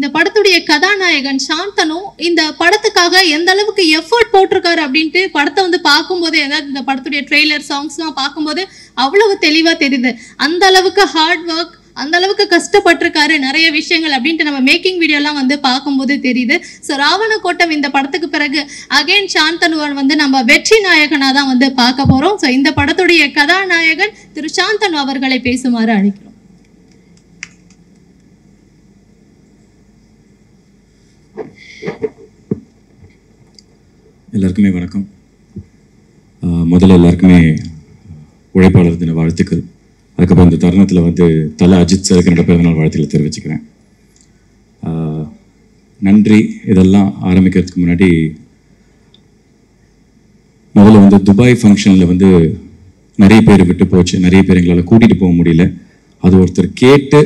இந்த படத்துடைய கதாநாயகன் சாந்தனு இந்த படத்துக்காக எந்த அளவுக்கு எஃபர்ட் போட்டிருக்காரு அப்படின்ட்டு படத்தை வந்து பார்க்கும்போது ஏதாவது இந்த படத்துடைய ட்ரெய்லர் சாங்ஸ்லாம் பார்க்கும்போது அவ்வளவு தெளிவா தெரியுது. அந்த அளவுக்கு ஹார்ட் ஒர்க் அந்த அளவுக்கு கஷ்டப்பட்டிருக்காரு நிறைய விஷயங்கள் அப்படின்ட்டு நம்ம மேக்கிங் வீடியோலாம் வந்து பார்க்கும்போது தெரியுது. ஸோ ராவண கோட்டம் இந்த படத்துக்கு பிறகு அகைன் சாந்தனுவன் வந்து நம்ம வெற்றி நாயகனாக தான் வந்து பார்க்க போகிறோம் ஸோ இந்த படத்துடைய கதாநாயகன் திரு சாந்தனு அவர்களை பேசுமாறு அழைக்கிறோம். எல்லாருக்குமே வணக்கம். முதல்ல எல்லாருக்குமே உழைப்பாளர் தின வாழ்த்துக்கள். அதுக்கப்புறம் இந்த தருணத்தில் வந்து தலை அஜித் சாருக்கு என்னோட பிறந்தநாள் வாழ்த்துக்களை தெரிவிச்சுக்கிறேன். நன்றி. இதெல்லாம் ஆரம்பிக்கிறதுக்கு முன்னாடி முதல்ல வந்து துபாய் ஃபங்க்ஷனில் வந்து நிறைய பேர் விட்டு போச்சு. நிறைய பேர் எங்களால் கூட்டிகிட்டு போக முடியல. அது ஒருத்தர் கேட்டு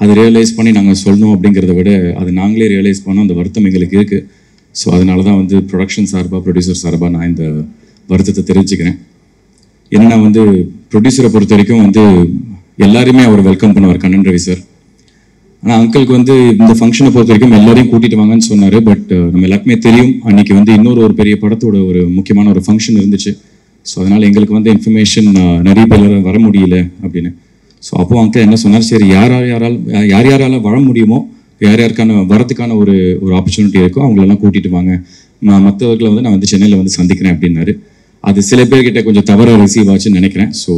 அதை ரியலைஸ் பண்ணி நாங்கள் சொல்லணும் அப்படிங்கிறத விட அது நாங்களே ரியலைஸ் பண்ணோம். அந்த வருத்தம் எங்களுக்கு இருக்குது ஸோ அதனால தான் வந்து ப்ரொடக்ஷன் சார்பாக ப்ரொடியூசர் சார்பாக நான் இந்த வருத்தத்தை தெரிவிச்சுக்கிறேன். என்னன்னா வந்து ப்ரொடியூசரை பொறுத்த வரைக்கும் வந்து எல்லாருமே அவர் வெல்கம் பண்ணுவார் கண்ணன் ரவி சார் ஆனால் அங்கிளுக்கு வந்து இந்த ஃபங்க்ஷனை பொறுத்த வரைக்கும் எல்லாரையும் கூட்டிட்டு வாங்கன்னு சொன்னார். பட் நம்ம எல்லாருக்குமே தெரியும் அன்னைக்கு வந்து இன்னொரு ஒரு பெரிய படத்தோட ஒரு முக்கியமான ஒரு ஃபங்க்ஷன் இருந்துச்சு. ஸோ அதனால் எங்களுக்கு வந்து இன்ஃபர்மேஷன் நிறைய பேர் வர முடியல அப்படின்னு. ஸோ அப்போ அங்கிள் என்ன சொன்னார்? சரி யார் யார் யாரால் யார் யாரால வர முடியுமோ யார் யாருக்கான வரதுக்கான ஒரு ஒரு ஆப்பர்ச்சுனிட்டி இருக்கோ அவங்களெல்லாம் கூட்டிட்டு வாங்க. நான் மற்றவர்களை வந்து நான் வந்து சென்னையில் வந்து சந்திக்கிறேன் அப்படின்னாரு. அது சில பேர்கிட்ட கொஞ்சம் தவறாக ரிசீவ் ஆச்சுன்னு நினைக்கிறேன். ஸோ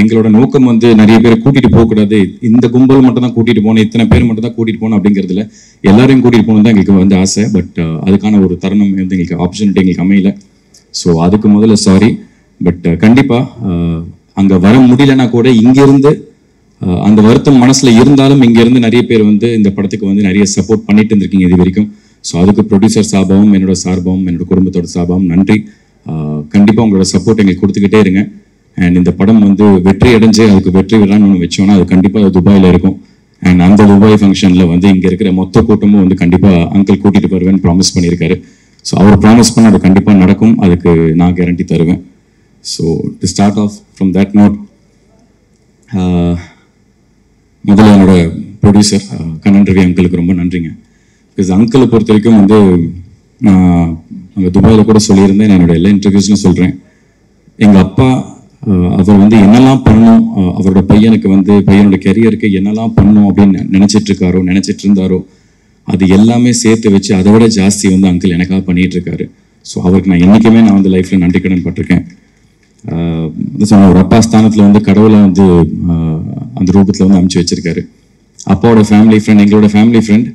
எங்களோட நோக்கம் வந்து நிறைய பேர் கூட்டிட்டு போகக்கூடாது. இந்த கும்பல் மட்டும் தான் கூட்டிட்டு போகணும். இத்தனை பேர் மட்டும் தான் கூட்டிட்டு போகணும் அப்படிங்கிறதுல எல்லாரையும் கூட்டிட்டு போகணும் தான் எங்களுக்கு வந்து ஆசை. பட் அதுக்கான ஒரு தருணம் வந்து எங்களுக்கு ஆப்பர்ச்சுனிட்டி எங்களுக்கு அமையல. ஸோ அதுக்கு முதல்ல சாரி பட் கண்டிப்பாக அங்கே வர முடியலன்னா கூட இங்கிருந்து அந்த வருத்தம் மனசில் இருந்தாலும் இங்கேருந்து நிறைய பேர் வந்து இந்த படத்துக்கு வந்து நிறைய சப்போர்ட் பண்ணிட்டு இருந்திருக்கீங்க இது வரைக்கும். ஸோ அதுக்கு ப்ரொடியூசர் சார்பாகவும் என்னோட சார்பாகவும் என்னோட குடும்பத்தோட சார்பாகவும் நன்றி. கண்டிப்பாக உங்களோட சப்போர்ட் எங்களுக்கு கொடுத்துக்கிட்டே இருங்க. அண்ட் இந்த படம் வந்து வெற்றி அடைஞ்சு அதுக்கு வெற்றி விழான்னு ஒன்று வச்சோன்னா அது கண்டிப்பாக அது இருக்கும். அண்ட் அந்த துபாய் ஃபங்க்ஷனில் வந்து இங்கே இருக்கிற மொத்த கூட்டமும் வந்து கண்டிப்பாக அங்கிள் கூட்டிகிட்டு வருவேன்னு ப்ராமிஸ் பண்ணியிருக்காரு. ஸோ அவர் ப்ராமிஸ் பண்ண அது கண்டிப்பாக நடக்கும். அதுக்கு நான் கேரண்டி தருவேன். So to start off from that note முதல்ல என்னோட ப்ரொடியூசர் கண்ணன் ரவி அங்கிளுக்கு ரொம்ப நன்றிங்க. பிகாஸ் அங்கிளை பொறுத்த வரைக்கும் வந்து நான் அங்கே துபாயில் கூட சொல்லியிருந்தேன். நான் என்னோட எல்லா இன்டர்வியூஸ்லையும் சொல்கிறேன் எங்கள் அப்பா அவர் வந்து என்னெல்லாம் பண்ணணும் அவரோட பையனுக்கு வந்து பையனோட கெரியருக்கு என்னெல்லாம் பண்ணணும் அப்படின்னு நினைச்சிட்டு இருக்காரோ இருந்தாரோ அது எல்லாமே சேர்த்து வச்சு அதை விட ஜாஸ்தி வந்து அங்கிள் எனக்காக பண்ணிட்டு இருக்காரு ஸோ அவருக்கு நான் என்றைக்குமே நான் வந்து லைஃப்பில் நன்றி கடன் பட்டிருக்கேன். ஒரு அப்பா ஸ்தானத்தில் வந்து கடவுளை வந்து அந்த ரூபத்தில் வந்து அமுச்சு வச்சிருக்காரு. அப்பாவோட ஃபேமிலி ஃப்ரெண்ட் எங்களோட ஃபேமிலி ஃப்ரெண்ட்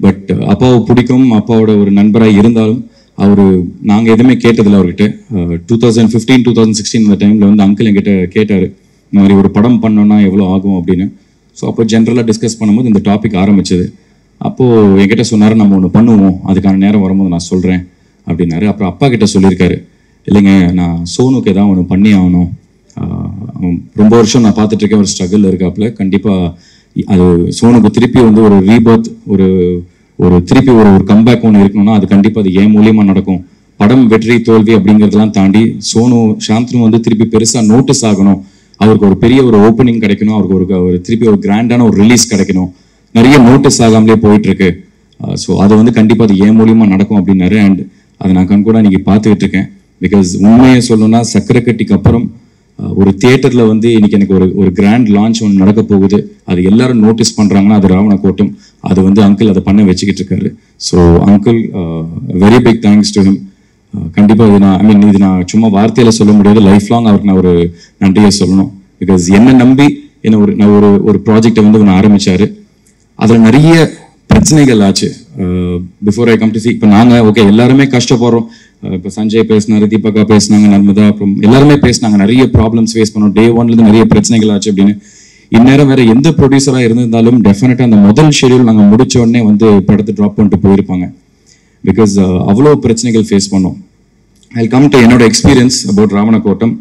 பட் அப்பாவை பிடிக்கும் அப்பாவோட ஒரு நண்பராக இருந்தாலும் அவர் நாங்கள் எதுவுமே கேட்டதில்ல அவர்கிட்ட. Two thousand fifteen two thousand sixteen அந்த டைமில் வந்து அங்கிள் என்கிட்ட கேட்டார் இந்த மாதிரி ஒரு படம் பண்ணோன்னா எவ்வளோ ஆகும்? அப்படின்னு. ஸோ அப்போ ஜென்ரலாக டிஸ்கஸ் பண்ணும்போது இந்த டாபிக் ஆரம்பிச்சது. அப்போது என்கிட்ட சொன்னார் நம்ம ஒன்று பண்ணுவோம். அதுக்கான நேரம் வரும்போது நான் சொல்கிறேன் அப்படின்னாரு. அப்புறம் அப்பா கிட்ட சொல்லியிருக்காரு இல்லைங்க நான் சோனுக்கு ஏதாவது ஒன்று பண்ணி ஆகணும். ரொம்ப வருஷம் நான் பார்த்துட்டு இருக்கேன் ஒரு ஸ்ட்ரகிள் இருக்காப்புல. கண்டிப்பாக அது சோனுக்கு திருப்பி வந்து ஒரு ரீபர்த் ஒரு ஒரு திருப்பி ஒரு ஒரு கம்பேக் ஒன்று இருக்கணும்னா அது கண்டிப்பாக அது ஏன் மூலியமாக நடக்கும்? படம் வெற்றி தோல்வி அப்படிங்கிறதெல்லாம் தாண்டி சோனு சாந்தனு வந்து திருப்பி பெருசாக நோட்டீஸ் ஆகணும். அவருக்கு ஒரு பெரிய ஒரு ஓப்பனிங் கிடைக்கணும். அவருக்கு ஒரு ஒரு திருப்பி ஒரு கிராண்டான ஒரு ரிலீஸ் கிடைக்கணும். நிறைய நோட்டீஸ் ஆகாமலே போயிட்டு இருக்கு ஸோ அது வந்து கண்டிப்பாக அது ஏன் மூலியமாக நடக்கும் அப்படின்னாரு. அண்ட் அதை நான் கண்கூட இன்னைக்கு பார்த்துக்கிட்டு இருக்கேன் பிகாஸ் உண்மையை சொல்லணும்னா சக்கரை கட்டிக்கு அப்புறம் ஒரு தியேட்டரில் வந்து இன்னைக்கு எனக்கு ஒரு ஒரு கிராண்ட் லான்ச் ஒன்று நடக்க போகுது. அது எல்லாரும் நோட்டீஸ் பண்ணுறாங்கன்னா அது ராவண கோட்டம். அது வந்து அங்கிள் அதை பண்ண வச்சுக்கிட்டு இருக்காரு. So uncle very big thanks to him கண்டிப்பாக இது நான் ஐ மீன் இது நான் சும்மா வார்த்தையில் சொல்ல முடியாது. லைஃப் லாங் அவருக்கு நான் ஒரு நன்றியை சொல்லணும். பிகாஸ் என்னை நம்பி என்ன ஒரு நான் ஒரு ஒரு ப்ராஜெக்டை வந்து ஒன்று ஆரம்பிச்சாரு. அதில் நிறைய பிரச்சனைகள் ஆச்சு. Before I come to see இப்போ நாங்கள் ஓகே எல்லாருமே கஷ்டப்படுறோம். இப்போ சஞ்சய் பேசினாரு தீபகா பேசினாங்க நர்மதா அப்புறம் எல்லாருமே பேசினாங்க நிறைய ப்ராப்ளம்ஸ் ஃபேஸ் பண்ணோம். டே ஒன்லேருந்து நிறைய பிரச்சனைகள் ஆச்சு அப்படின்னு. இந்நேரம் வேற எந்த ப்ரொடியூசராக இருந்திருந்தாலும் டெஃபினட்டாக அந்த முதல் ஷெடியூல் நாங்கள் முடிச்ச உடனே வந்து படத்தை ட்ராப் பண்ணிட்டு போயிருப்பாங்க. பிகாஸ் அவ்வளோ பிரச்சனைகள் ஃபேஸ் பண்ணோம். ஐ கம் டு என்னோட எக்ஸ்பீரியன்ஸ் அபவுட் ராவணக்கோட்டம்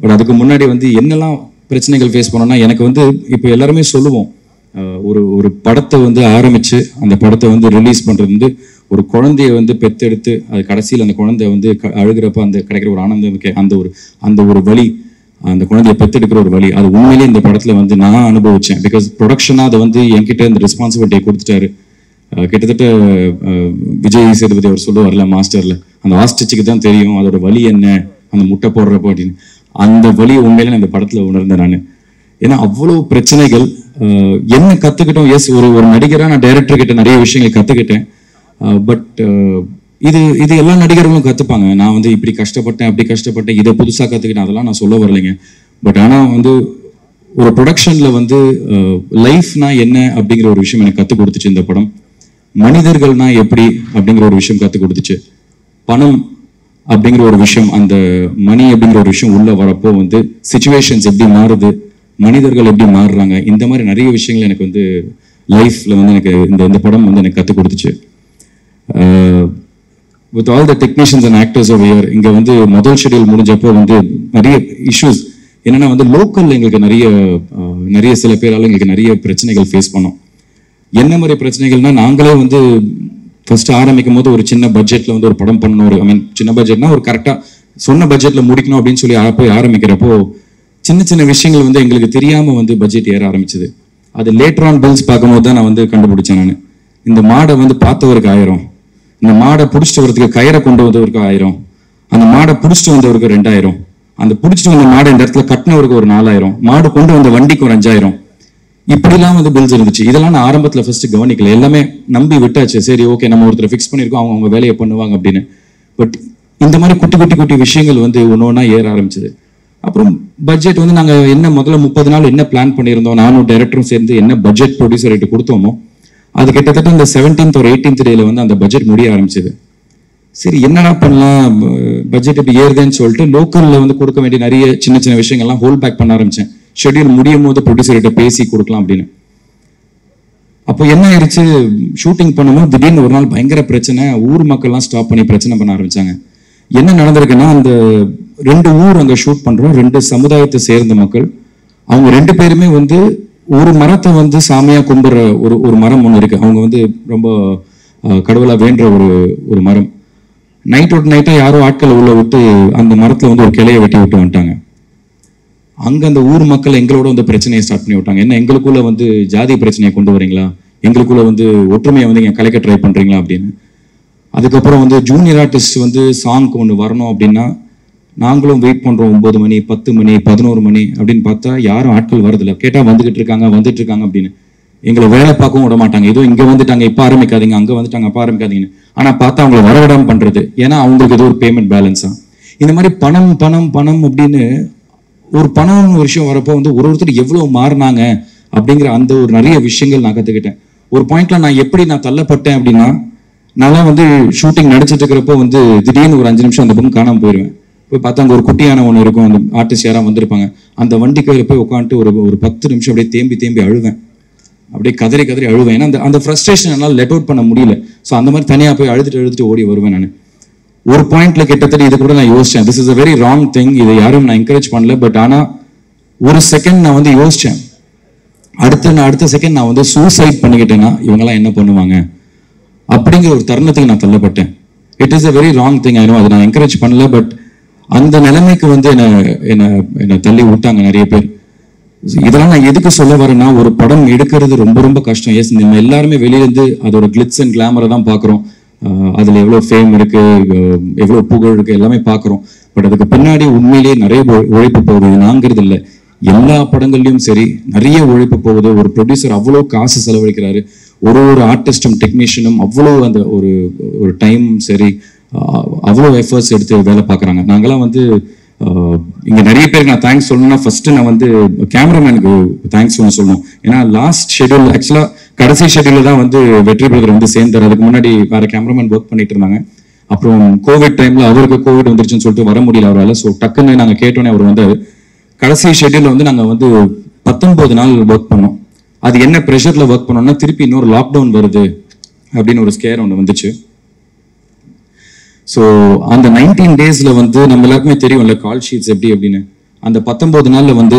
பட் அதுக்கு முன்னாடி வந்து என்னெல்லாம் பிரச்சனைகள் ஃபேஸ் பண்ணோம்னா எனக்கு வந்து இப்போ எல்லாருமே சொல்லுவோம். ஒரு ஒரு படத்தை வந்து ஆரம்பித்து அந்த படத்தை வந்து ரிலீஸ் பண்ணுறது வந்து ஒரு குழந்தைய வந்து பெத்தெடுத்து அது கடைசியில் அந்த குழந்தை வந்து க- அழுகிறப்ப அந்த கிடைக்கிற ஒரு ஆனந்தம் அந்த ஒரு அந்த ஒரு வழி அந்த குழந்தைய பெத்தெடுக்கிற ஒரு வழி அது உண்மையிலேயே இந்த படத்தில் வந்து நான் அனுபவித்தேன் பிகாஸ் ப்ரொடக்ஷனாக அதை வந்து என்கிட்ட இந்த ரெஸ்பான்சிபிலிட்டியை கொடுத்துட்டாரு. கிட்டத்தட்ட விஜய் சேதுபதி அவர் சொல்லுவார்ல மாஸ்டரில் அந்த ஆஸ்டிச்சுக்கு தான் தெரியும் அதோட வலி என்ன அந்த முட்டை போடுறப்போ அப்படின்னு. அந்த வலியை உண்மையிலே நான் இந்த உணர்ந்தேன் நான். ஏன்னா அவ்வளோ பிரச்சனைகள் என்ன கத்துக்கிட்டோம்? எஸ் ஒரு ஒரு நடிகரா நான் டைரக்டர் கிட்ட நிறைய விஷயங்கள் கத்துக்கிட்டேன். பட் இது இது எல்லா நடிகர்களும் கத்துப்பாங்க. நான் வந்து இப்படி கஷ்டப்பட்டேன் அப்படி கஷ்டப்பட்டேன் இதை புதுசா கத்துக்கிட்டேன் அதெல்லாம் நான் சொல்ல வரலைங்க. பட் ஆனா வந்து ஒரு ப்ரொடக்ஷன்ல வந்து லைஃப்னா என்ன அப்படிங்கிற ஒரு விஷயம் எனக்கு கத்து கொடுத்துச்சு இந்த படம். மனிதர்கள்னா எப்படி அப்படிங்கிற ஒரு விஷயம் கத்து கொடுத்துச்சு. பணம் அப்படிங்கிற ஒரு விஷயம் அந்த மணி அப்படிங்கிற ஒரு விஷயம் உள்ள வரப்போ வந்து சுச்சுவேஷன்ஸ் எப்படி மாறுது மனிதர்கள் எப்படி மாறுறாங்க? இந்த மாதிரி நிறைய விஷயங்கள் எனக்கு வந்து லைஃப்பில் வந்து எனக்கு இந்த இந்த படம் வந்து எனக்கு கற்றுக் கொடுத்துச்சு. With all the technicians and actors of year இங்கே வந்து முதல் ஷெடியூல் முடிஞ்சப்போ வந்து நிறைய இஷ்யூஸ் என்னன்னா வந்து லோக்கலில் எங்களுக்கு நிறைய நிறைய சில பேரால் எங்களுக்கு நிறைய பிரச்சனைகள் ஃபேஸ் பண்ணோம். என்ன மாதிரி பிரச்சனைகள்னா நாங்களே வந்து ஃபர்ஸ்ட் ஆரம்பிக்கும் போது ஒரு சின்ன பட்ஜெட்டில் வந்து ஒரு படம் பண்ணணும். ஒரு ஐ மீன் சின்ன பட்ஜெட்னா ஒரு கரெக்டாக சொன்ன பட்ஜெட்டில் முடிக்கணும் அப்படின்னு சொல்லி போய் ஆரம்பிக்கிறப்போ சின்ன சின்ன விஷயங்கள் வந்து எங்களுக்கு தெரியாம வந்து பட்ஜெட் ஏற ஆரம்பிச்சது. அது லேட்டர் ஆன் பில்ஸ் பார்க்கும்போது தான் நான் வந்து கண்டுபிடிச்சேன் நான். இந்த மாடை வந்து பார்த்தவருக்கு ஆயிரம். இந்த மாடை பிடிச்சிட்டு வரதுக்கு கயிறை கொண்டு வந்தவருக்கு ஆயிரம். அந்த மாடை பிடிச்சிட்டு வந்தவருக்கு ரெண்டாயிரம். அந்த பிடிச்சிட்டு வந்த மாடை இந்த இடத்துல கட்டினவருக்கு ஒரு நாலாயிரம். மாடு கொண்டு வந்த வண்டிக்கு ஒரு அஞ்சாயிரம். இப்படிலாம் வந்து பில்ஸ் இருந்துச்சு. இதெல்லாம் நான் ஆரம்பத்தில் ஃபர்ஸ்ட் கவனிக்கல. எல்லாமே நம்பி விட்டாச்சு. சரி ஓகே நம்ம ஒருத்தர் ஃபிக்ஸ் பண்ணியிருக்கோம். அவங்க அவங்க வேலையை பண்ணுவாங்க அப்படின்னு. பட் இந்த மாதிரி குட்டி குட்டி குட்டி விஷயங்கள் வந்து ஒன்று ஒன்றா ஏற ஆரம்பிச்சது. அப்புறம் பட்ஜெட் வந்து நாங்கள் என்ன முதல்ல முப்பது நாள் என்ன பிளான் பண்ணியிருந்தோம்? நானும் டைரக்டரும் சேர்ந்து என்ன பட்ஜெட் ப்ரொடியூசர்கிட்ட கொடுத்தோமோ அது கிட்டத்தட்ட இந்த செவன்டீன்த் ஒரு எயிட்டீன்த் டேல வந்து அந்த பட்ஜெட் முடிய ஆரம்பிச்சது. சரி என்னடா பண்ணலாம்? பட்ஜெட் இப்படி ஏறுதுன்னு சொல்லிட்டு லோக்கலில் வந்து கொடுக்க வேண்டிய நிறைய சின்ன சின்ன விஷயங்கள்லாம் ஹோல்ட் பேக் பண்ண ஆரம்பித்தேன் ஷெட்யூல் முடியும் போது ப்ரொடியூசர்கிட்ட பேசி கொடுக்கலாம் அப்படின்னு. அப்போ என்ன ஆயிடுச்சு ஷூட்டிங் பண்ணும்போது திடீர்னு ஒரு நாள் பயங்கர பிரச்சனை. ஊர் மக்கள்லாம் ஸ்டாப் பண்ணி பிரச்சனை பண்ண ஆரம்பிச்சாங்க. என்ன நடந்திருக்குன்னா அந்த ரெண்டு ஊர் அங்கே ஷூட் பண்ணுறோம் ரெண்டு சமுதாயத்தை சேர்ந்த மக்கள். அவங்க ரெண்டு பேருமே வந்து ஒரு மரத்தை வந்து சாமியாக கும்பிட்ற ஒரு ஒரு மரம் ஒன்று இருக்குது அவங்க வந்து ரொம்ப கடவுளாக வேண்டுற ஒரு ஒரு மரம். நைட் நைட்டோட நைட்டாக யாரோ ஆட்களை உள்ளே விட்டு அந்த மரத்தில் வந்து ஒரு கிளையை வெட்டி விட்டு வந்துட்டாங்க. அங்கே அந்த ஊர் மக்கள் எங்களோட வந்து பிரச்சனையை ஸ்டார்ட் பண்ணி விட்டாங்க. என்ன எங்களுக்குள்ள வந்து ஜாதி பிரச்சனையை கொண்டு வரீங்களா? எங்களுக்குள்ள வந்து ஒற்றுமையை வந்து நீங்கள் கலைக்க ட்ரை பண்ணுறீங்களா அப்படின்னு. அதுக்கப்புறம் வந்து ஜூனியர் ஆர்டிஸ்ட் வந்து சாங்க்கு ஒன்று வரணும் அப்படின்னா நாங்களும் வெயிட் பண்ணுறோம் ஒம்பது மணி பத்து மணி பதினோரு மணி அப்படின்னு பார்த்தா யாரும் ஆட்கள் வரதில்ல. கேட்டால் வந்துகிட்டு இருக்காங்க வந்துட்டு இருக்காங்க அப்படின்னு. எங்களை வேலை பார்க்கவும் விட மாட்டாங்க. ஏதோ இங்கே வந்துட்டாங்க இப்போ ஆரம்பிக்காதீங்க அங்கே வந்துட்டாங்க அப்போ ஆரம்பிக்காதீங்கன்னு. ஆனால் பார்த்தா அவங்கள வரவிடாம பண்ணுறது ஏன்னா அவங்களுக்கு ஏதோ ஒரு பேமெண்ட் பேலன்ஸா இந்த மாதிரி பணம் பணம் பணம் அப்படின்னு ஒரு பணம் ஒரு விஷயம் வரப்போ வந்து ஒரு ஒருத்தர் எவ்வளோ மாறினாங்க அப்படிங்கிற அந்த ஒரு நிறைய விஷயங்கள் நான் கற்றுக்கிட்டேன் ஒரு பாயிண்ட்ல நான் எப்படி நான் தள்ளப்பட்டேன் அப்படின்னா நான்லாம் வந்து ஷூட்டிங் நடிச்சிட்டு இருக்கிறப்போ வந்து திடீர்னு ஒரு அஞ்சு நிமிஷம் அந்த பக்கம் காணாமல் போயிடுவேன் போய் பார்த்தா அங்கே ஒரு குட்டியான ஒன்று இருக்கும். அந்த ஆர்டிஸ்ட் யாராக வந்திருப்பாங்க. அந்த வண்டிக்கையில் போய் உட்காந்துட்டு ஒரு ஒரு பத்து நிமிஷம் அப்படியே தேம்பி தேம்பி அழுவேன். அப்படியே கதறி கதறி அழுவேன். ஏன்னா அந்த அந்த ஃப்ரஸ்ட்ரேஷன் என்னால் லெட் அவுட் பண்ண முடியல. ஸோ அந்த மாதிரி தனியாக போய் அழுதுட்டு அழுதுட்டு ஓடி வருவேன் நான். ஒரு பாயிண்ட்ல கிட்டத்தட்ட இது கூட நான் யோசிச்சேன். This is a very wrong thing இதை யாரும் நான் என்கரேஜ் பண்ணல. பட் ஆனால் ஒரு செகண்ட் நான் வந்து யோசித்தேன் அடுத்த நான் அடுத்த செகண்ட் நான் வந்து சூசைட் பண்ணிக்கிட்டேன்னா இவங்கெல்லாம் என்ன பண்ணுவாங்க? அப்படிங்கிற ஒரு தருணத்துக்கு நான் தள்ளப்பட்டேன். It is a very wrong thing I know அதை நான் என்கரேஜ் பண்ணல பட் அந்த நிலைமைக்கு வந்து என்ன என்ன என்னை தள்ளி விட்டாங்க நிறைய பேர். இதெல்லாம் நான் எதுக்கு சொல்ல வரேன்னா ஒரு படம் எடுக்கிறது ரொம்ப ரொம்ப கஷ்டம். எஸ் நம்ம எல்லாருமே வெளியில இருந்து அதோட கிளிட்ஸ் அண்ட் கிளாமரை தான் பார்க்குறோம். அதில் எவ்வளோ ஃபேம் இருக்கு எவ்வளோ புகழ் இருக்கு எல்லாமே பார்க்குறோம். பட் அதுக்கு பின்னாடி உண்மையிலேயே நிறைய உழைப்பு போகுது. நாங்கிறது இல்லை. எல்லா படங்கள்லையும் சரி நிறைய உழைப்பு போகுது. ஒரு ப்ரொடியூசர் அவ்வளோ காசு செலவழிக்கிறாரு. ஒரு ஒரு ஆர்டிஸ்டும் டெக்னீஷியனும் அவ்வளோ அந்த ஒரு ஒரு டைம் சரி அவ்வளோ எஃபர்ட்ஸ் எடுத்து வேலை பார்க்குறாங்க. நாங்களாம் வந்து இங்கே நிறைய பேருக்கு நான் தேங்க்ஸ் சொல்லணும்னா ஃபஸ்ட்டு நான் வந்து கேமராமேனுக்கு தேங்க்ஸ் ஒன்று சொல்லணும். ஏன்னா லாஸ்ட் ஷெட்யூல் ஆக்சுவலாக கடைசி ஷெட்யூல் தான் வந்து வெற்றி பிரதர் வந்து சேர்ந்தார் அதுக்கு முன்னாடி வேறு கேமராமேன் ஒர்க் பண்ணிட்டு இருந்தாங்க. அப்புறம் கோவிட் டைமில் அவருக்கு கோவிட் வந்துருச்சுன்னு சொல்லிட்டு வர முடியல அவரால். ஸோ டக்குன்னு நாங்கள் கேட்டோன்னே அவர் வந்து கடைசி ஷெடியூலில் வந்து நாங்கள் வந்து பத்தொன்பது நாள் ஒர்க் பண்ணோம். அது என்ன ப்ரெஷரில் ஒர்க் பண்ணோம்னா திருப்பி இன்னொரு லாக்டவுன் வருது அப்படின்னு ஒரு ஸ்கேர் ஒன்று வந்துச்சு. ஸோ அந்த நைன்டீன் டேஸில் வந்து நம்ம எல்லாருக்குமே தெரியும்ல கால் ஷீட்ஸ் எப்படி அப்படின்னு. அந்த பத்தொம்போது நாளில் வந்து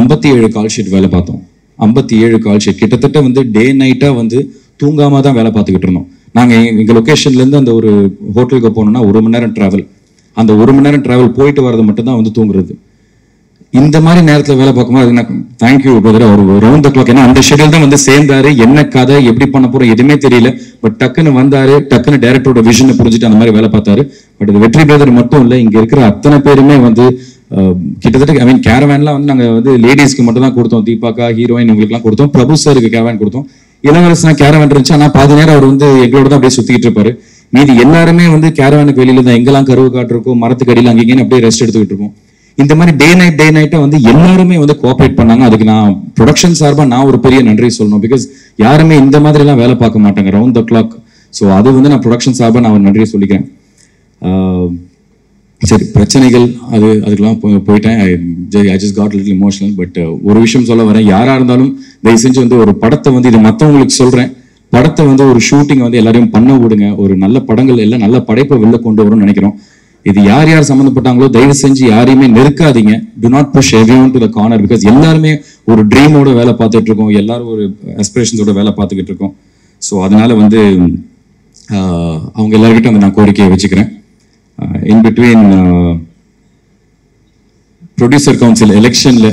ஐம்பத்தி ஏழு கால் ஷீட் வேலை பார்த்தோம். ஐம்பத்தி ஏழு கால் ஷீட் கிட்டத்தட்ட வந்து டே நைட்டாக வந்து தூங்காமல் தான் வேலை பார்த்துக்கிட்டு இருந்தோம். நாங்கள் எங்கள் லொக்கேஷன்லேருந்து அந்த ஒரு ஹோட்டலுக்கு போனோம்னா ஒரு மணி நேரம் ட்ராவல் அந்த ஒரு மணி நேரம் ட்ராவல் போயிட்டு வரது மட்டும் தான் வந்து தூங்குறது. இந்த மாதிரி நேரத்தில் வேலை பார்க்கும்போது அது எனக்கு தேங்க்யூ பிரதர் அவர் ரவுண்ட் த கிளாக் ஏன்னா அந்த ஷெடியூல் தான் வந்து சேர்ந்தாரு. என்ன கதை எப்படி பண்ண போறோம் எதுவுமே தெரியல. பட் டக்குன்னு வந்தாரு டக்குன்னு டேரக்டரோட விஷனை புரிஞ்சுட்டு அந்த மாதிரி வேலை பார்த்தாரு. பட் இது வெற்றி பிரதர் மட்டும் இல்லை இங்க இருக்கிற அத்தனை பேருமே வந்து கிட்டத்தட்ட ஐ மீன் கேரவேன்லாம் வந்து நாங்கள் வந்து லேடிஸ்க்கு மட்டும் தான் கொடுத்தோம். தீபாக்கா ஹீரோயின் இவங்களுக்குலாம் கொடுத்தோம். பிரபு சாருக்கு கேரவேன் கொடுத்தோம். இளவரசனா கேரவேன் இருந்துச்சு. ஆனால் பாதி நேரம் அவர் வந்து எங்களோட தான் அப்படியே சுற்றிட்டு இருப்பாரு. மீதி எல்லாருமே வந்து கேரவேனுக்கு வெளியில தான் எங்கெல்லாம் கருவு காட்டிருக்கோம் மரத்துக்கு அடியில் அங்கேயும் அப்படியே ரெஸ்ட் எடுத்துக்கிட்டு இருக்கோம் இந்த மாதிரி டே நைட் டே நைட்டை வந்து எல்லாருமே வந்து கோஆப்ரேட் பண்ணாங்க. அதுக்கு நான் ப்ரொடக்ஷன் சார்பாக நான் ஒரு பெரிய நன்றி சொல்லணும். பிகாஸ் யாருமே இந்த மாதிரி எல்லாம் வேலை பார்க்க மாட்டாங்க. ரவுண்ட் த கிளாக் ஸோ அது வந்து நான் ப்ரொடக்ஷன் சார்பாக நான் ஒரு நன்றியை சொல்லிக்கிறேன். சரி பிரச்சனைகள் அது அதுக்கெல்லாம் போயிட்டேன். I just got little emotional but ஒரு விஷயம் சொல்ல வரேன். யாராக இருந்தாலும் தயவு செஞ்சு வந்து ஒரு படத்தை வந்து இது மற்றவங்களுக்கு சொல்கிறேன் படத்தை வந்து ஒரு ஷூட்டிங் வந்து எல்லாரையும் பண்ண விடுங்க. ஒரு நல்ல படங்கள் எல்லாம் நல்ல படைப்பை வெளில கொண்டு வரும்னு நினைக்கிறோம். இது யார் யார் சம்மந்தப்பட்டாங்களோ தயவு செஞ்சு யாரையுமே நெருக்காதீங்க. Do not push every to the corner because எல்லாருமே ஒரு ட்ரீமோட வேலை பார்த்துட்டு இருக்கோம். எல்லாரும் ஒரு அஸ்பிரேஷன்ஸோட வேலை பார்த்துக்கிட்டு இருக்கோம். ஸோ அதனால வந்து அவங்க எல்லாருக்கிட்ட வந்து நான் கோரிக்கையை வச்சுக்கிறேன். இன் பிட்வீன் ப்ரொடியூசர் கவுன்சில் எலெக்ஷனில்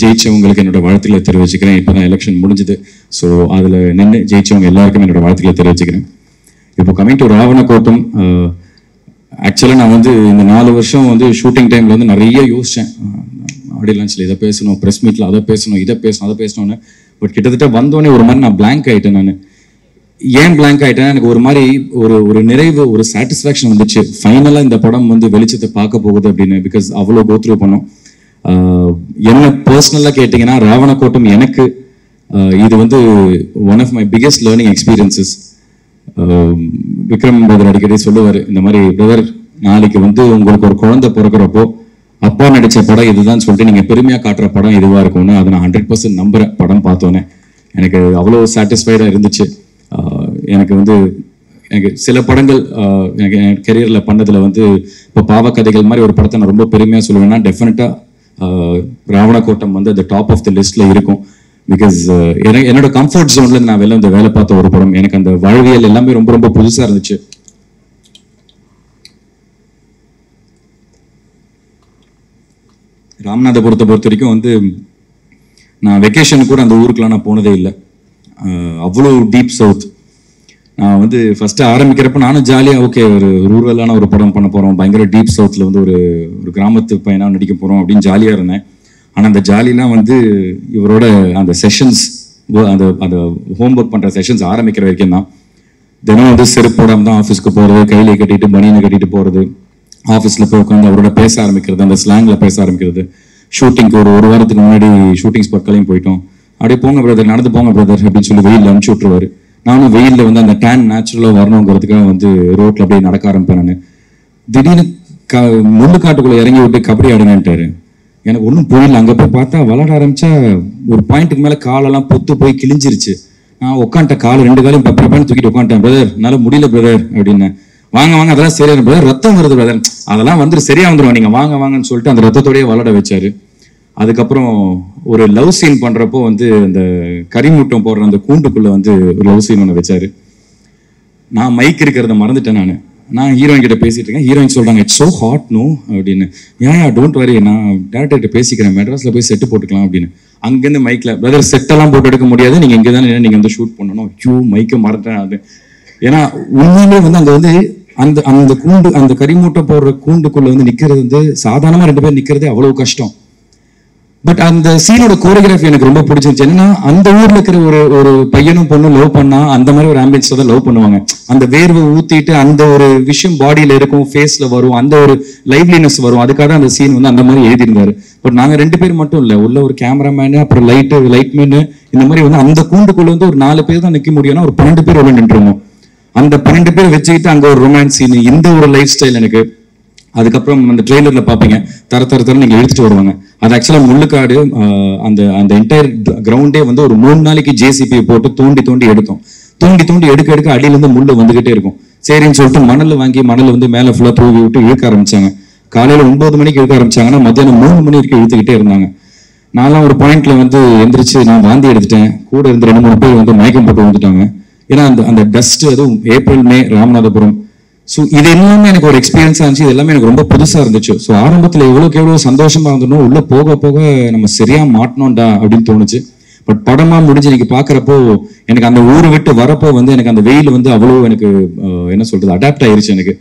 ஜெயிச்சவங்களுக்கு என்னோட வாழ்த்துக்களை தெரிவிச்சுக்கிறேன். இப்போ தான் எலெக்ஷன் முடிஞ்சது. ஸோ அதில் நின்று ஜெயிச்சவங்க எல்லாருக்கும் என்னோட வாழ்த்துக்களை தெரிவிச்சுக்கிறேன். இப்போ கமிங் டு ராவணக்கோட்டம் ஆக்சுவலாக நான் வந்து இந்த நாலு வருஷம் வந்து ஷூட்டிங் டைமில் வந்து நிறைய யோசித்தேன் ஆடியோ லான்ச்சில் இதை பேசணும் ப்ரெஸ் மீட்டில் அதை பேசணும் இதை பேசணும் அதை பேசணும்னு. பட் கிட்டத்தட்ட வந்தோடனே ஒரு மாதிரி நான் பிளாங்க் ஆகிட்டேன் நான். ஏன் பிளாங்க் ஆயிட்டேன் எனக்கு ஒரு மாதிரி ஒரு ஒரு நிறைவு ஒரு சாட்டிஸ்ஃபேக்ஷன் வந்துச்சு. ஃபைனலாக இந்த படம் வந்து வெளிச்சத்தை பார்க்க போகுது அப்படின்னு பிகாஸ் அவ்வளோ கோத்ரூ பண்ணோம். என்ன பர்சனலாக கேட்டிங்கன்னா ராவணக்கோட்டம் எனக்கு இது வந்து one of my biggest learning experiences Vikram brother அடிக்கடி சொல்லுவார் இந்த மாதிரி பிரதர் நாளைக்கு வந்து உங்களுக்கு ஒரு குழந்தை பிறக்கிறப்போ அப்பா நடித்த படம் இதுதான் சொல்லிட்டு நீங்கள் பெருமையாக காட்டுற படம் இதுவாக இருக்கும்னு அதை நான் ஹண்ட்ரட் பர்சன்ட் நம்புகிறேன் படம் பார்த்தோன்னே. எனக்கு அவ்வளோ சாட்டிஸ்ஃபைடாக இருந்துச்சு. எனக்கு வந்து எனக்கு சில படங்கள் எனக்கு என் கெரியரில் பண்ணதில் வந்து இப்போ பாவக்கதைகள் மாதிரி ஒரு படத்தை நான் ரொம்ப பெருமையாக சொல்லுவேன்னா டெஃபினட்டா ராவணக்கோட்டம் வந்து அந்த டாப் ஆஃப் த லிஸ்ட்டில் இருக்கும். பிகாஸ் எனக்கு uh, என்னோட கம்ஃபர்ட் ஜோன்ல நான் வெளில இந்த வேலை பார்த்த ஒரு படம் எனக்கு அந்த வாழ்வியல் எல்லாமே ரொம்ப ரொம்ப புதுசா இருந்துச்சு. ராமநாதபுரத்தை பொறுத்த வரைக்கும் வந்து நான் வெக்கேஷன் கூட அந்த ஊருக்குலாம் நான் போனதே இல்லை. அவ்வளோ டீப் சவுத் நான் வந்து ஃபஸ்ட்டு ஆரம்பிக்கிறப்ப நானும் ஜாலியாக ஓகே ஒரு ரூரலான ஒரு படம் பண்ண போகிறோம் பயங்கர டீப் சவுத்தில் வந்து ஒரு ஒரு கிராமத்து பையனாக நடிக்க போகிறோம் அப்படின்னு ஜாலியாக இருந்தேன். ஆனால் அந்த ஜாலிலாம் வந்து இவரோட அந்த செஷன்ஸ் அந்த அந்த ஹோம்ஒர்க் பண்ணுற செஷன்ஸ் ஆரம்பிக்கிற வரைக்கும் தான். தினம் வந்து செருப்பு தான் ஆஃபீஸ்க்கு போகிறது கையில கட்டிட்டு பனியனை கட்டிட்டு போகிறது ஆஃபீஸில் போய் உட்காந்து அவரோட பேச ஆரம்பிக்கிறது அந்த ஸ்லாங்கில் பேச ஆரம்பிக்கிறது. ஷூட்டிங்க்கு ஒரு ஒரு வாரத்துக்கு முன்னாடி ஷூட்டிங் ஸ்பாட்களையும் போயிட்டோம். அப்படியே போங்க பிரதர் நடந்து போங்க பிரதர் அப்படின்னு சொல்லி வெயிலில் அனுப்பிச்சு விட்ருவாரு நானும் வெயிலில் வந்து அந்த டேன் நேச்சுரலாக வரணுங்கிறதுக்காக வந்து ரோட்டில் அப்படியே நடக்க ஆரம்பிப்பேன் நான். திடீர்னு க முள்ளு காட்டுக்குள்ளே இறங்கி விட்டு கபடி ஆடுங்கன்ட்டாரு எனக்கு ஒன்றும் புரியல. அங்கே போய் பார்த்தா விளாட ஆரம்பித்தா ஒரு பாயிண்ட்டுக்கு மேலே காலெல்லாம் பொத்து போய் கிழிஞ்சிருச்சு. நான் உட்காந்துட்டேன் கால் ரெண்டு காலையும் பெப்பரப்பான்னு தூக்கிட்டு உட்காந்துட்டேன் பிரதர் என்னால் முடியல பிரதர் அப்படின்னு. வாங்க வாங்க அதெல்லாம் சரியான பிரதர் ரத்தம் வருது பிரதர் அதெல்லாம் வந்துட்டு சரியாக வந்துடும் நீங்கள் வாங்க வாங்கன்னு சொல்லிட்டு அந்த ரத்தத்தோடய விளாட வச்சாரு. அதுக்கப்புறம் ஒரு லவ் சீன் பண்ணுறப்போ வந்து அந்த கரிமூட்டம் போடுற அந்த கூண்டுக்குள்ளே வந்து ஒரு லவ் சீன் ஒன்று வச்சாரு. நான் மைக் இருக்கிறத மறந்துட்டேன் நான். நான் ஹீரோயின் கிட்ட பேசிட்டு இருக்கேன். ஹீரோயின் சொல்றாங்க இட்ஸ் சோ ஹாட் நோ அப்படின்னு. ஏன் டோன்ட் வரி நான் டேரக்டர்கிட்ட பேசிக்கிறேன். மெட்ராஸ்ல போய் செட்டு போட்டுக்கலாம் அப்படின்னு. அங்கேருந்து மைக்ல பிரதர் செட்டெல்லாம் போட்டு எடுக்க முடியாது. நீங்க இங்கே தானே நீங்க வந்து ஷூட் பண்ணணும். ஐயோ மைக்கை மறந்துட்டேன் அது ஏன்னா உண்மையிலே வந்து அங்க வந்து அந்த அந்த கூண்டு அந்த கரிமூட்டை போடுற கூண்டுக்குள்ள வந்து நிக்கிறது வந்து சாதாரணமா ரெண்டு பேர் நிக்கிறதே அவ்வளவு கஷ்டம். பட் அந்த சீனோட கோரியோகிராஃபி எனக்கு ரொம்ப பிடிச்சிருச்சு. என்னன்னா அந்த ஊர்ல இருக்கிற ஒரு ஒரு பையனும் பொண்ணும் லவ் பண்ணா அந்த மாதிரி ஒரு ஆம்பியன்ஸ்ல தான் லவ் பண்ணுவாங்க. அந்த வேர்வை ஊத்திட்டு அந்த ஒரு விஷயம் பாடியில இருக்கும் ஃபேஸ்ல வரும் அந்த ஒரு லைவ்லினஸ் வரும். அதுக்காக அந்த சீன் வந்து அந்த மாதிரி எழுதியிருந்தாரு. பட் நாங்க ரெண்டு பேர் மட்டும் இல்ல. உள்ள ஒரு கேமராமேனு அப்புறம் லைட்டு லைட்மேனு இந்த மாதிரி வந்து அந்த கூண்டுக்குள்ள வந்து ஒரு நாலு பேர் தான் நிக்க முடியும்னா ஒரு பன்னெண்டு பேர் உள்ள நின்றுருவோம். அந்த பன்னெண்டு பேர் வச்சுக்கிட்டு அங்க ஒரு ரொமான்ஸ் சீன் இந்த ஒரு லைஃப் ஸ்டைல் எனக்கு அதுக்கப்புறம் அந்த ட்ரெய்லரில் பார்ப்பீங்க. தர தர தர நீங்கள் இழுத்துட்டு வருவாங்க. அது ஆக்சுவலாக முள்ளுக்காடு அந்த அந்த என்டையர் கிரவுண்டே வந்து ஒரு மூணு நாளைக்கு ஜேசிபி போட்டு தோண்டி தோண்டி எடுத்தோம் தோண்டி தோண்டி எடுக்க எடுக்க அடியிலேருந்து முள் முள்ளு வந்துகிட்டே இருக்கும். சரின்னு சொல்லிட்டு மணல் வாங்கி மணல் வந்து மேலே ஃபுல்லாக தூவி விட்டு இழுக்க ஆரம்பிச்சாங்க. காலையில் ஒன்பது மணிக்கு இழுக்க ஆரம்பிச்சாங்கன்னா மத்தியானம் மூணு மணி வரைக்கும் இழுத்துக்கிட்டே இருந்தாங்க. நான்லாம் ஒரு பாயிண்ட்ல வந்து எந்திரிச்சு நான் வாந்தி எடுத்துட்டேன். கூட இருந்து ரெண்டு மூணு பேர் வந்து மயக்கம் போட்டு வந்துட்டாங்க ஏன்னா அந்த அந்த டஸ்ட் அதுவும் ஏப்ரல் மே ராமநாதபுரம் ஸோ இது எல்லாமே எனக்கு ஒரு எக்ஸ்பீரியன்ஸாக இருந்துச்சு. இது எல்லாமே எனக்கு ரொம்ப புதுசாக இருந்துச்சு. ஸோ ஆரம்பத்தில் எவ்வளோக்கு எவ்வளோ சந்தோஷமாக இருந்தனோ உள்ளே போக போக நம்ம சரியாக மாட்டணும்டா அப்படின்னு தோணுச்சு. பட் படமாக முடிஞ்சு இன்னைக்கு பார்க்குறப்போ எனக்கு அந்த ஊரை விட்டு வரப்போ வந்து எனக்கு அந்த வெயில் வந்து அவ்வளோ எனக்கு என்ன சொல்கிறது அடாப்ட் ஆயிருச்சு எனக்கு.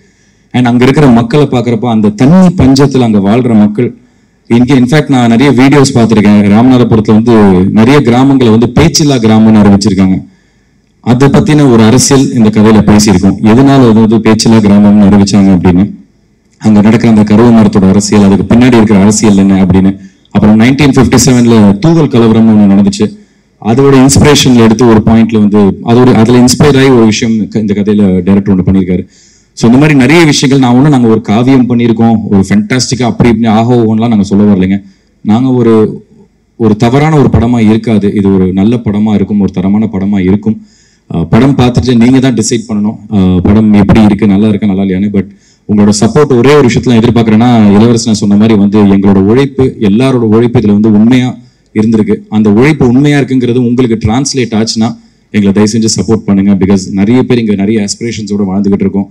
அண்ட் அங்கே இருக்கிற மக்களை பார்க்குறப்போ அந்த தண்ணி பஞ்சத்தில் அங்கே வாழ்கிற மக்கள் இங்கே இன்ஃபேக்ட் நான் நிறைய வீடியோஸ் பார்த்துருக்கேன். ராமநாதபுரத்தில் வந்து நிறைய கிராமங்களை வந்து பேச்சில்லா கிராமம்னு அறிவிச்சிருக்காங்க அதை பத்தின ஒரு அரசியல் இந்த கதையில பேசியிருக்கோம். எதனால அது வந்து கிராமம் கிராமம்னு அறிவிச்சாங்க அப்படின்னு அங்க நடக்கிற அந்த கருவ மரத்தோட அரசியல் அதுக்கு பின்னாடி இருக்கிற அரசியல் என்ன அப்படின்னு அப்புறம் நைன்டீன் பிப்டி செவன்ல தூவல் கலவரம் ஒன்று நடந்துச்சு. அதோட இன்ஸ்பிரேஷன்ல எடுத்து ஒரு பாயிண்ட்ல வந்து அதோட அதுல இன்ஸ்பயர் ஆகி ஒரு விஷயம் இந்த கதையில டைரக்டர் ஒன்று பண்ணியிருக்காரு. ஸோ இந்த மாதிரி நிறைய விஷயங்கள் நான் ஒன்றும் நாங்கள் ஒரு காவியம் பண்ணியிருக்கோம். ஒரு ஃபென்டாஸ்டிக்காக அப்படி இப்படி ஆகோ ஓன்லாம் நாங்கள் சொல்ல வரலைங்க. நாங்கள் ஒரு ஒரு தவறான ஒரு படமா இருக்காது. இது ஒரு நல்ல படமா இருக்கும் ஒரு தரமான படமா இருக்கும். படம் பார்த்துட்டு நீங்க தான் டிசைட் பண்ணணும். படம் எப்படி இருக்கு நல்லா இருக்கா நல்லா இல்லையான்னு பட் உங்களோட சப்போர்ட் ஒரே ஒரு விஷயத்துல நான் எதிர்பார்க்கறேன்னா இளவரசன் சொன்ன மாதிரி வந்து எங்களோட உழைப்பு எல்லாரோட உழைப்பு இதுல வந்து உண்மையா இருந்திருக்கு. அந்த உழைப்பு உண்மையா இருக்குங்கிறது உங்களுக்கு டிரான்ஸ்லேட் ஆச்சுன்னா எங்களை தயவு செஞ்சு சப்போர்ட் பண்ணுங்க பிகாஸ் நிறைய பேர் இங்க நிறைய ஆஸ்பிரேஷன்ஸோட வாழ்ந்துகிட்டு இருக்கோம்.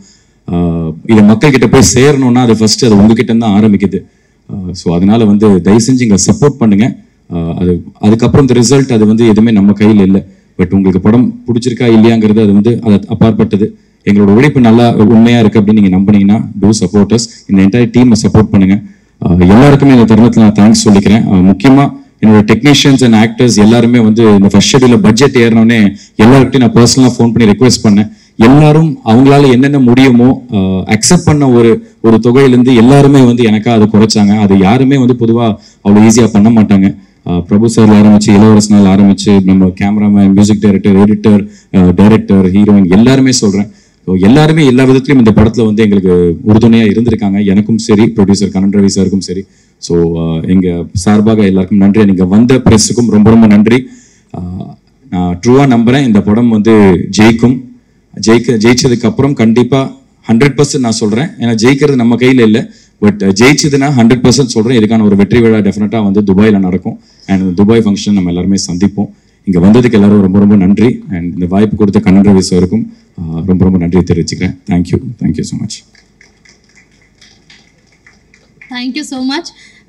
இதை மக்கள் கிட்ட போய் சேரணும்னா அது ஃபர்ஸ்ட் அது உங்ககிட்ட தான் ஆரம்பிக்குது. ஸோ அதனால வந்து தயவு செஞ்சு எங்களை சப்போர்ட் பண்ணுங்க. அது அதுக்கப்புறம் இந்த ரிசல்ட் அது வந்து எதுவுமே நம்ம கையில் இல்லை. பட் உங்களுக்கு படம் பிடிச்சிருக்கா இல்லையாங்கிறது அது வந்து அது அப்பாற்பட்டது. எங்களோட உழைப்பு நல்லா உண்மையாக இருக்குது அப்படின்னு நீங்கள் நம்பினீங்கன்னா டூ சப்போர்ட்டர்ஸ் இந்த என்டையர் டீமை சப்போர்ட் பண்ணுங்கள் எல்லாருக்குமே இந்த தருணத்தில் நான் தேங்க்ஸ் சொல்லிக்கிறேன். முக்கியமாக என்னோட டெக்னீஷியன்ஸ் அண்ட் ஆக்டர்ஸ் எல்லாருமே வந்து இந்த ஃபர்ஸ்ட் ஷெடியூல பட்ஜெட் ஏறினோடனே எல்லாருக்கிட்டையும் நான் பர்சனலாக ஃபோன் பண்ணி ரெக்வெஸ்ட் பண்ணேன். எல்லாரும் அவங்களால என்னென்ன முடியுமோ அக்செப்ட் பண்ண ஒரு ஒரு தொகையிலேருந்து எல்லாருமே வந்து எனக்கா அதை குறைச்சாங்க. அது யாருமே வந்து பொதுவாக அவ்வளோ ஈஸியாக பண்ண மாட்டாங்க. பிரபு சார்ல ஆரம்பிச்சு இளவரசனால் ஆரம்பிச்சு நம்ம cameraman music director editor director heroine எல்லாருமே சொல்றேன். ஸோ எல்லாருமே எல்லா விதத்திலும் இந்த படத்துல வந்து எங்களுக்கு உறுதுணையா இருந்திருக்காங்க. எனக்கும் சரி ப்ரொடியூசர் கனன் ரவி சாருக்கும் சரி. ஸோ எங்க சார்பாக எல்லாருக்கும் நன்றி. நீங்க வந்த பிரஸுக்கும் ரொம்ப ரொம்ப நன்றி. நான் ட்ரூவா நம்புறேன். இந்த படம் வந்து ஜெயிக்கும். ஜெயிக்க ஜெயிச்சதுக்கு அப்புறம் கண்டிப்பா ஹண்ட்ரட் பர்சன்ட் நான் சொல்றேன். ஏன்னா ஜெயிக்கிறது நம்ம கையில இல்லை. பட் uh, ஜெயிச்சதுன்னா ஹண்ட்ரட் பர்சன்ட் சொல்கிறேன் இதுக்கான ஒரு வெற்றி விழா டெஃபினட்டாக வந்து துபாயில் நடக்கும். அண்ட் துபாய் ஃபங்க்ஷன் நம்ம எல்லாருமே சந்திப்போம். இங்கே வந்ததுக்கு எல்லாரும் ரொம்ப ரொம்ப நன்றி. அண்ட் இந்த வாய்ப்பு கொடுத்த கன்னட விசவருக்கும் ரொம்ப ரொம்ப நன்றி தெரிவிச்சுக்கிறேன். Thank you thank you so much thank you so much